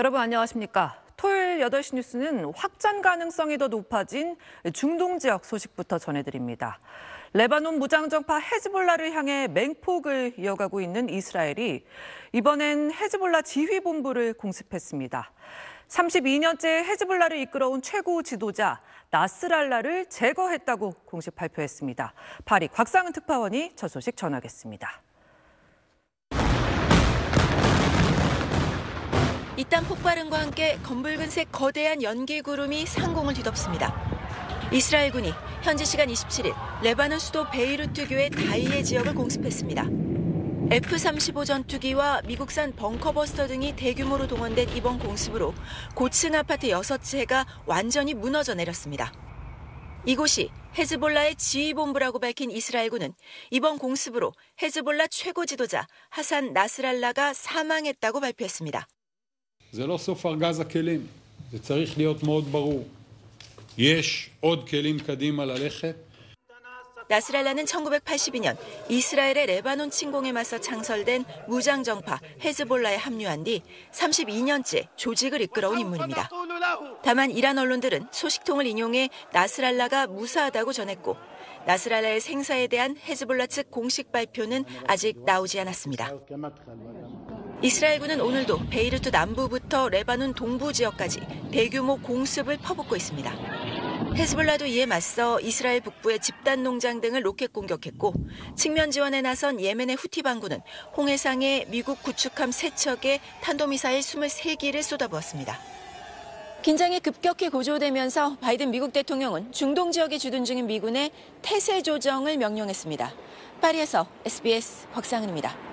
여러분 안녕하십니까? 토요일 8시 뉴스는 확장 가능성이 더 높아진 중동 지역 소식부터 전해드립니다. 레바논 무장정파 헤즈볼라를 향해 맹폭을 이어가고 있는 이스라엘이 이번엔 헤즈볼라 지휘본부를 공습했습니다. 32년째 헤즈볼라를 이끌어온 최고 지도자 나스랄라를 제거했다고 공식 발표했습니다. 파리 곽상은 특파원이 저 소식 전하겠습니다. 이딴 폭발음과 함께 검붉은색 거대한 연기 구름이 상공을 뒤덮습니다. 이스라엘군이 현지 시간 27일 레바논 수도 베이루트 교의 다이에 지역을 공습했습니다. F-35 전투기와 미국산 벙커버스터 등이 대규모로 동원된 이번 공습으로 고층 아파트 6채가 완전히 무너져 내렸습니다. 이곳이 헤즈볼라의 지휘본부라고 밝힌 이스라엘군은 이번 공습으로 헤즈볼라 최고 지도자 하산 나스랄라가 사망했다고 발표했습니다. זה לא סוף ארגז הכלים, זה צריך להיות מאוד ברור. יש עוד כלים קדימה ללכת. 나스랄라는 1982년 이스라엘의 레바논 침공에 맞서 창설된 무장정파 헤즈볼라에 합류한 뒤 32년째 조직을 이끌어온 인물입니다. 다만 이란 언론들은 소식통을 인용해 나스랄라가 무사하다고 전했고 나스랄라의 생사에 대한 헤즈볼라 측 공식 발표는 아직 나오지 않았습니다. 이스라엘군은 오늘도 베이루트 남부부터 레바논 동부 지역까지 대규모 공습을 퍼붓고 있습니다. 헤즈볼라도 이에 맞서 이스라엘 북부의 집단 농장 등을 로켓 공격했고 측면 지원에 나선 예멘의 후티 반군은 홍해상에 미국 구축함 3척에 탄도미사일 23기를 쏟아부었습니다. 긴장이 급격히 고조되면서 바이든 미국 대통령은 중동 지역에 주둔 중인 미군의 태세 조정을 명령했습니다. 파리에서 SBS 곽상은입니다.